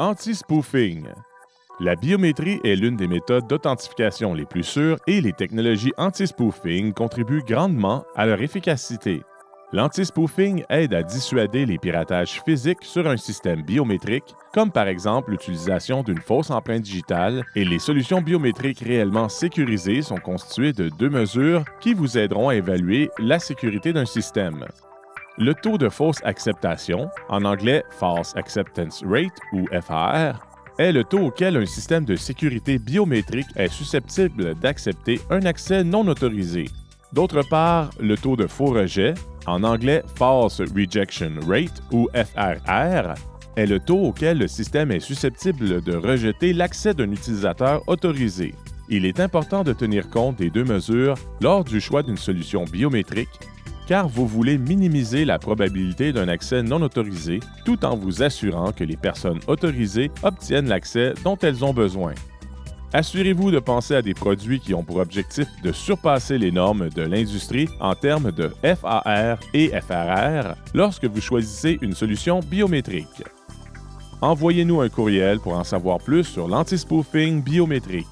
Anti-spoofing. La biométrie est l'une des méthodes d'authentification les plus sûres et les technologies anti-spoofing contribuent grandement à leur efficacité. L'anti-spoofing aide à dissuader les piratages physiques sur un système biométrique, comme par exemple l'utilisation d'une fausse empreinte digitale, et les solutions biométriques réellement sécurisées sont constituées de deux mesures qui vous aideront à évaluer la sécurité d'un système. Le taux de fausse acceptation, en anglais False Acceptance Rate ou FAR, est le taux auquel un système de sécurité biométrique est susceptible d'accepter un accès non autorisé. D'autre part, le taux de faux rejet, en anglais False Rejection Rate ou FRR, est le taux auquel le système est susceptible de rejeter l'accès d'un utilisateur autorisé. Il est important de tenir compte des deux mesures lors du choix d'une solution biométrique car vous voulez minimiser la probabilité d'un accès non autorisé tout en vous assurant que les personnes autorisées obtiennent l'accès dont elles ont besoin. Assurez-vous de penser à des produits qui ont pour objectif de surpasser les normes de l'industrie en termes de FAR et FRR lorsque vous choisissez une solution biométrique. Envoyez-nous un courriel pour en savoir plus sur l'antispoofing biométrique.